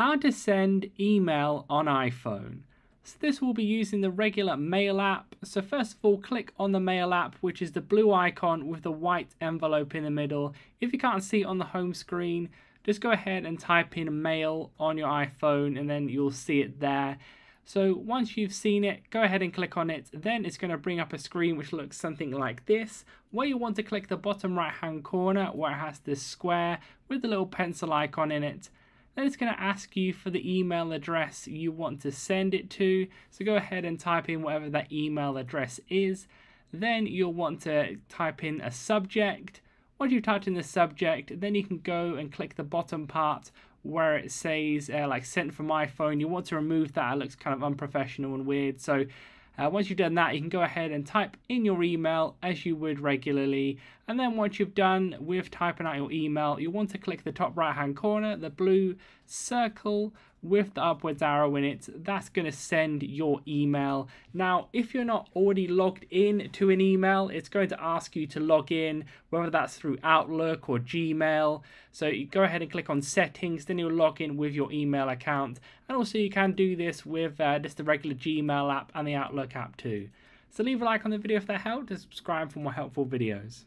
how to send email on iPhone. So this will be using the regular mail app. So first of all, click on the mail app, which is the blue icon with the white envelope in the middle. If you can't see it on the home screen, just go ahead and type in mail on your iPhone and then you'll see it there. So once you've seen it, go ahead and click on it. Then it's going to bring up a screen which looks something like this, where you want to click the bottom right hand corner where it has this square with the little pencil icon in it. Then it's going to ask you for the email address you want to send it to. So go ahead and type in whatever that email address is. Then you'll want to type in a subject. Once you've typed in the subject, then you can go and click the bottom part where it says uh, like sent from iPhone. You want to remove that. It looks kind of unprofessional and weird. So uh, once you've done that, you can go ahead and type in your email as you would regularly. And then once you've done with typing out your email, you want to click the top right hand corner, the blue circle with the upwards arrow in it. That's going to send your email. Now, if you're not already logged in to an email, it's going to ask you to log in, whether that's through Outlook or Gmail. So you go ahead and click on settings, then you'll log in with your email account. And also you can do this with uh, just the regular Gmail app and the Outlook app too. So leave a like on the video if that helped and subscribe for more helpful videos.